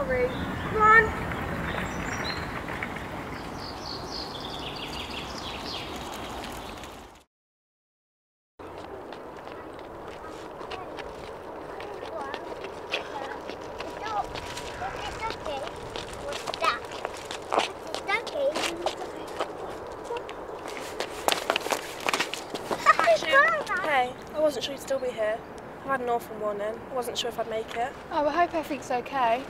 free. Come on. Hey, I wasn't sure you'd still be here. I had an awful morning. I wasn't sure if I'd make it. Oh, I hope everything's okay.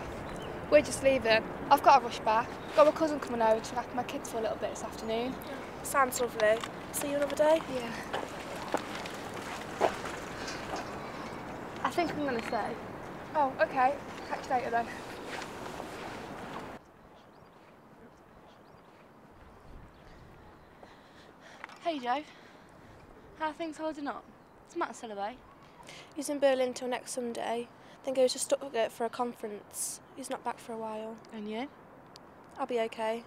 We're just leaving. I've got to rush back. Got my cousin coming over to look after my kids for a little bit this afternoon. Sounds lovely. See you another day. Yeah. I think I'm going to stay. Oh, okay. Catch you later though. Hey Joe. How are things holding up? Is Matt still away? He's in Berlin till next Sunday, then goes to Stuttgart for a conference. He's not back for a while. And you? I'll be okay.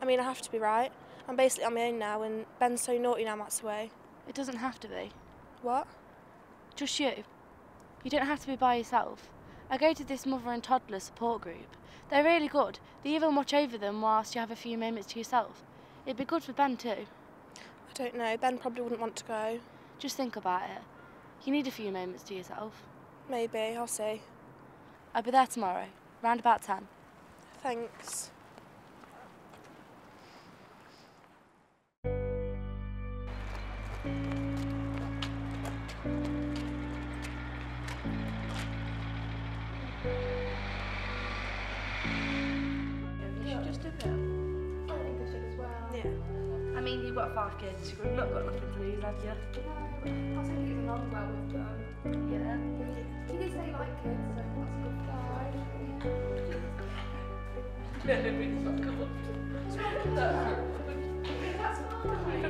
I mean, I have to be right. I'm basically on my own now, and Ben's so naughty now Matt's away. It doesn't have to be. What? Just you. You don't have to be by yourself. I go to this mother and toddler support group. They're really good. They even watch over them whilst you have a few moments to yourself. It'd be good for Ben too. I don't know. Ben probably wouldn't want to go. Just think about it. You need a few moments to yourself. Maybe. I'll see. I'll be there tomorrow, round about 10. Thanks. Just a bit. I think I should as well. Yeah. I mean, you've got five kids. You've not got nothing to lose, have you? No, I think it's a long well with Joe. No, it's not good. That's fine. It's hard.